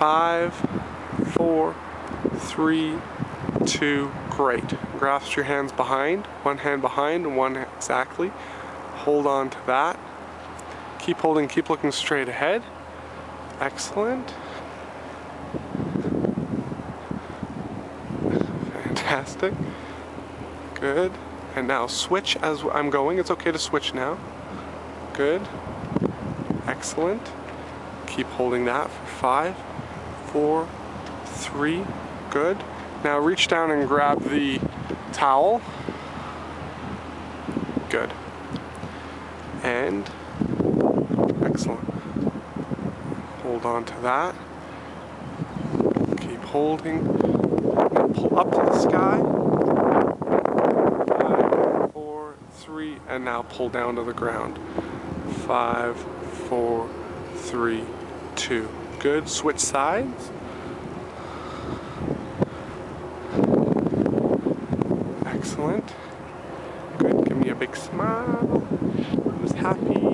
Five, four, three, two, great. Grasp your hands behind, one hand behind, one exactly. Hold on to that. Keep holding, keep looking straight ahead. Excellent. Fantastic. Good. And now switch as I'm going. It's okay to switch now. Good. Excellent. Keep holding that for five, four, three. Good. Now reach down and grab the towel. Good. And excellent. Hold on to that. Keep holding. Now pull up to the sky. Five, four, three, and now pull down to the ground. Five, four, three, two. Good. Switch sides. Excellent. Good. Give me a big smile. Who's happy?